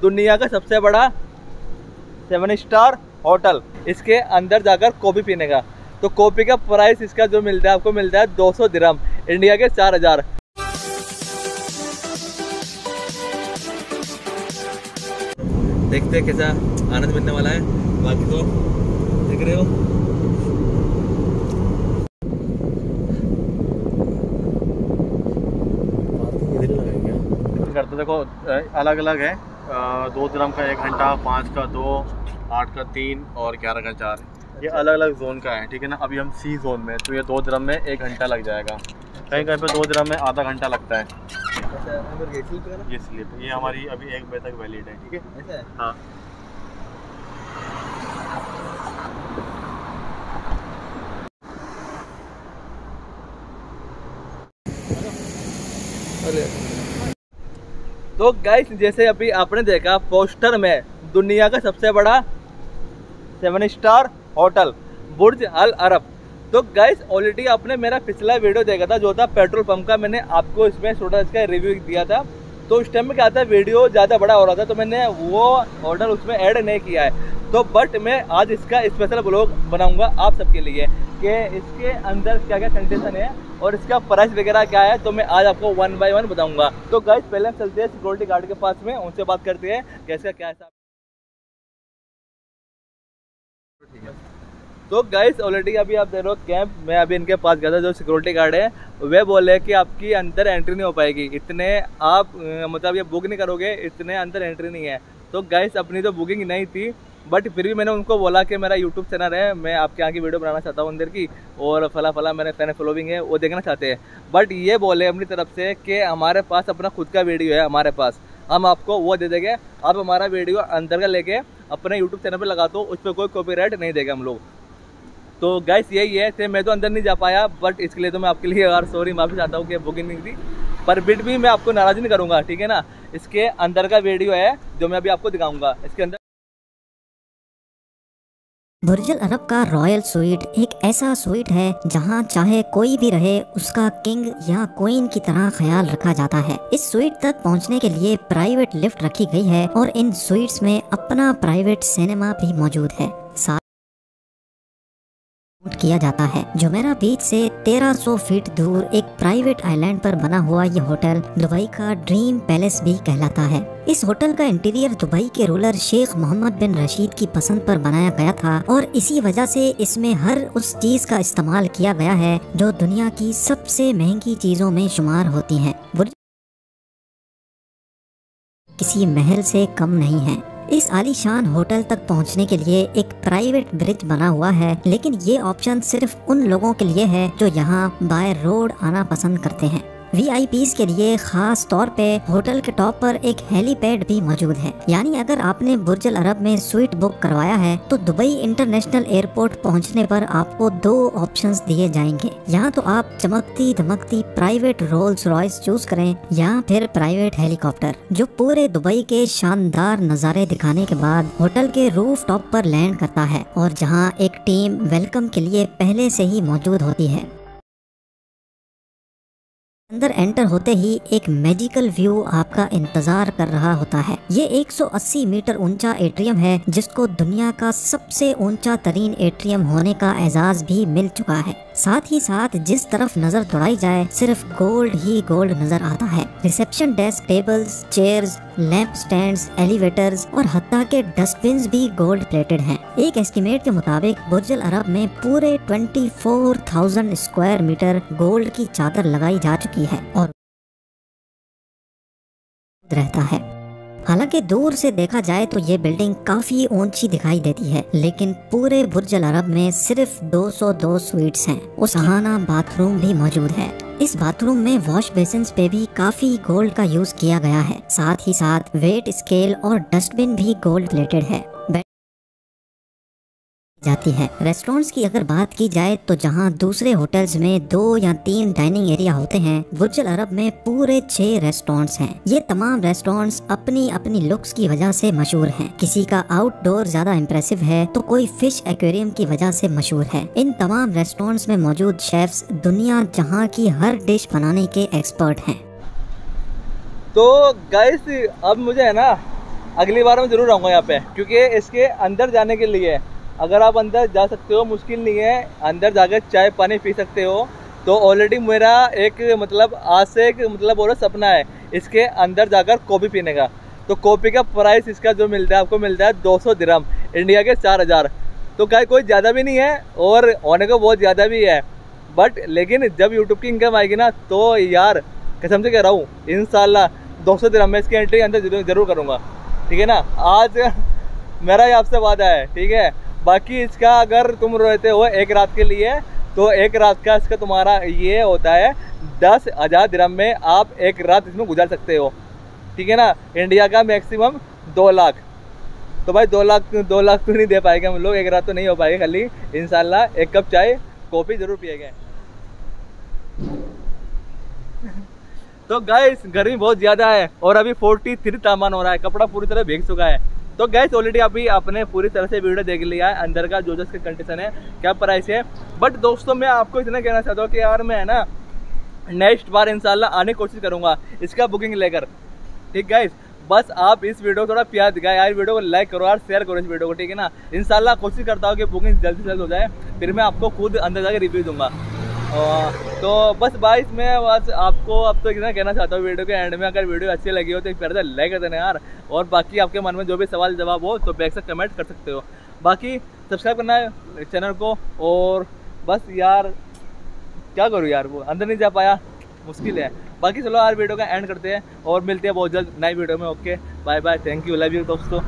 दुनिया का सबसे बड़ा सेवन स्टार होटल इसके अंदर जाकर कॉफ़ी पीने का। तो कॉफ़ी का प्राइस इसका जो मिलता है आपको मिलता है 200 सौ दिरम इंडिया के 4000 देखते हैं कैसा आनंद मिलने वाला है। बाकी तो देख रहे हो। करते देखो अलग अलग है। दो दिरम का एक घंटा पाँच का दो आठ का तीन और ग्यारह का चार। ये अलग अलग जोन का है ठीक है ना? अभी हम सी जोन में तो ये दो दिरम में एक घंटा लग जाएगा। कहीं कहीं पे दो दिरम में आधा घंटा लगता है। ये स्लिप ये हमारी अभी एक बजे तक वैलिड है ठीक है? हाँ? तो गाइस जैसे अभी आपने देखा पोस्टर में दुनिया का सबसे बड़ा seven star hotel Burj Al Arab तो गाइस ऑलरेडी आपने मेरा पिछला वीडियो देखा था, जो था पेट्रोल पंप का। मैंने आपको इसमें छोटा इसका रिव्यू दिया था। तो उस टाइम में क्या था वीडियो ज़्यादा बड़ा हो रहा था तो मैंने वो ऑर्डर उसमें ऐड नहीं किया है। तो बट मैं आज इसका स्पेशल ब्लॉग बनाऊँगा आप सबके लिए कि इसके अंदर क्या क्या कंडीशन है और इसका प्राइस वगैरह क्या है तो मैं आज आपको वन बाय वन बताऊँगा। तो गाइस पहले हम चलते हैं सिक्योरिटी गार्ड के पास में, उनसे बात करते हैं कैसे क्या हिसाब तो गाइस ऑलरेडी अभी आप देख रहे हो कैंप मैं अभी इनके पास गया था, जो सिक्योरिटी गार्ड है, वे बोले कि आपकी अंदर एंट्री नहीं हो पाएगी। इतने आप मतलब ये बुक नहीं करोगे, इतने अंदर एंट्री नहीं है। तो गाइस अपनी तो बुकिंग नहीं थी बट फिर भी मैंने उनको बोला कि मेरा यूट्यूब चैनल है, मैं आपके यहाँ की वीडियो बनाना चाहता हूँ अंदर की, और फला फला मेरे फ़ैन फॉलोइंग है, वो देखना चाहते हैं। बट ये बोले अपनी तरफ़ से कि हमारे पास अपना खुद का वीडियो है, हमारे पास। हम आपको वो दे देंगे, आप हमारा वीडियो अंदर का लेके अपने यूट्यूब चैनल पर लगा दो, उस पर कोई कॉपी नहीं देगा हम लोग। तो गैस यही है थे मैं तो अंदर नहीं जा पाया बट इसके लिए तो मैं आपके लिए यार सॉरी माफ़ी चाहता हूँ कि बुकिंग नहीं थी। पर बिट भी मैं आपको नाराज़ नहीं करूँगा, ठीक है ना? इसके अंदर का वीडियो है, जो मैं अभी आपको दिखाऊँगा। इसके अंदर बुर्जल अरब का रॉयल स्वीट एक ऐसा स्वीट है जहाँ चाहे कोई भी रहे, उसका किंग या क्वीन की तरह ख्याल रखा जाता है। इस स्वीट तक पहुँचने के लिए प्राइवेट लिफ्ट रखी गई है और इन स्वीट्स में अपना प्राइवेट सिनेमा भी मौजूद है। किया जाता है। जुमेरा बीच से 1300 फीट दूर एक प्राइवेट आइलैंड पर बना हुआ ये होटल दुबई का ड्रीम पैलेस भी कहलाता है। इस होटल का इंटीरियर दुबई के ruler Sheikh Mohammed bin Rashid की पसंद पर बनाया गया था और इसी वजह से इसमें हर उस चीज़ का इस्तेमाल किया गया है जो दुनिया की सबसे महँगी चीज़ों में शुमार होती है। किसी महल से कम नहीं है। इस आलीशान होटल तक पहुँचने के लिए एक प्राइवेट ब्रिज बना हुआ है, लेकिन ये ऑप्शन सिर्फ़ उन लोगों के लिए है जो यहाँ बाय रोड आना पसंद करते हैं। वी के लिए खास तौर पे होटल के टॉप पर एक हेलीपैड भी मौजूद है। यानी अगर आपने बुर्जल अरब में स्वीट बुक करवाया है तो दुबई इंटरनेशनल एयरपोर्ट पहुँचने पर आपको दो ऑप्शंस दिए जाएँगे। यहाँ तो आप चमकती धमकती प्राइवेट रोल्स रॉयस चूज़ करें, या फिर प्राइवेट हेलीकॉप्टर जो पूरे दुबई के शानदार नज़ारे दिखाने के बाद होटल के रूफ टॉप लैंड करता है, और जहाँ एक टीम वेलकम के लिए पहले से ही मौजूद होती है। अंदर एंटर होते ही एक मैजिकल व्यू आपका इंतज़ार कर रहा होता है। ये 180 मीटर ऊँचा एट्रियम है, जिसको दुनिया का सबसे ऊँचा तरीन एट्रियम होने का एजाज भी मिल चुका है। साथ ही साथ जिस तरफ़ नज़र दौड़ाई जाए सिर्फ़ गोल्ड ही गोल्ड नज़र आता है reception desk tables chairs lamp stand elevators और हत्या के डस्टबिन भी गोल्ड प्लेटेड हैं। एक एस्टिमेट के मुताबिक बुर्जल अरब में पूरे 24,000 स्क्वायर मीटर गोल्ड की चादर लगाई जा चुकी है और रहता है हालाँकि दूर से देखा जाए तो ये बिल्डिंग काफ़ी ऊँची दिखाई देती है लेकिन पूरे बुर्जल अरब में सिर्फ़ 202 स्वीट्स हैं। उस सहाना बाथरूम भी मौजूद है। इस बाथरूम में वॉश बेसिन पे भी काफ़ी गोल्ड का यूज़ किया गया है। साथ ही साथ वेट स्केल और डस्टबिन भी गोल्ड प्लेटेड है। जाती है। रेस्टोरेंट्स की अगर बात की जाए तो जहाँ दूसरे होटल्स में दो या तीन डाइनिंग एरिया होते हैं बुर्जल अरब में पूरे छह रेस्टोरेंट्स हैं। ये तमाम रेस्टोरेंट्स अपनी अपनी लुक्स की वजह से मशहूर हैं। किसी का आउटडोर ज़्यादा इम्प्रेसिव है तो कोई फ़िश एक्वेरियम की वजह से मशहूर है। इन तमाम रेस्टोरेंट्स में मौजूद शेफ्स दुनिया जहाँ की हर डिश बनाने के एक्सपर्ट हैं। तो गाइस अब मुझे है ना, अगली बार मैं ज़रूर आऊँगा यहाँ पे, क्योंकि इसके अंदर जाने के लिए अगर आप अंदर जा सकते हो, मुश्किल नहीं है। अंदर जाकर चाय पानी पी सकते हो। तो ऑलरेडी मेरा एक मतलब आज से एक मतलब बोलो सपना है इसके अंदर जाकर कॉफ़ी पीने का। तो कॉफ़ी का प्राइस इसका जो मिलता है, आपको मिलता है दो सौ दिरम इंडिया के चार हज़ार। तो क्या कोई ज़्यादा भी नहीं है और होने को बहुत ज़्यादा भी है। बट लेकिन जब यूट्यूब की इनकम आएगी ना तो यार, कसम से कह रहा हूँ इन दो सौ दिरम में इसकी एंट्री अंदर ज़रूर करूँगा। ठीक है ना? आज मेरा ही आपसे वादा है, ठीक है? बाकी इसका अगर तुम रहते हो एक रात के लिए तो एक रात का इसका तुम्हारा ये होता है, दस हज़ार दिरम में आप एक रात इसमें गुजार सकते हो। ठीक है ना? इंडिया का मैक्सिमम दो लाख। तो भाई दो लाख दो लाख तो नहीं दे पाएँगे हम लोग, एक रात तो नहीं हो पाएगा खाली। इनशाला एक कप चाय, कॉफ़ी ज़रूर पिएगा। तो गाइस गर्मी बहुत ज़्यादा है और अभी फोर्टी थ्री तापमान हो रहा है, कपड़ा पूरी तरह भीग चुका है। तो गैस ऑलरेडी अभी आपने पूरी तरह से वीडियो देख लिया है, अंदर का जो जो इसका कंडीशन है, क्या प्राइस है। बट दोस्तों, मैं आपको इतना कहना चाहता हूँ कि यार मैं है ना नेक्स्ट बार इंशाल्लाह आने की कोशिश करूँगा इसका बुकिंग लेकर। ठीक गैस बस आप इस वीडियो को थोड़ा प्यार दिखाए, यार वीडियो को लाइक करो, यार शेयर करो इस वीडियो को, ठीक है ना? इंशाल्लाह कोशिश करता हूँ कि बुकिंग जल्द से जल्द हो जाए, फिर मैं आपको खुद अंदर जाकर रिव्यू दूँगा। तो बस भाई मैं बस आपको अब तो इतना कहना चाहता हूँ वीडियो के एंड में, अगर वीडियो अच्छी लगी हो तो एक प्यार से लाइक कर देना यार। और बाकी आपके मन में जो भी सवाल, जवाब हो तो बैक से कमेंट कर सकते हो। बाकी सब्सक्राइब करना है चैनल को, और बस यार, क्या करूँ यार, वो अंदर नहीं जा पाया, मुश्किल है। बाकी चलो यार, वीडियो का एंड करते हैं, और मिलते हैं बहुत जल्द नई वीडियो में okay bye bye thank you love you दोस्तों।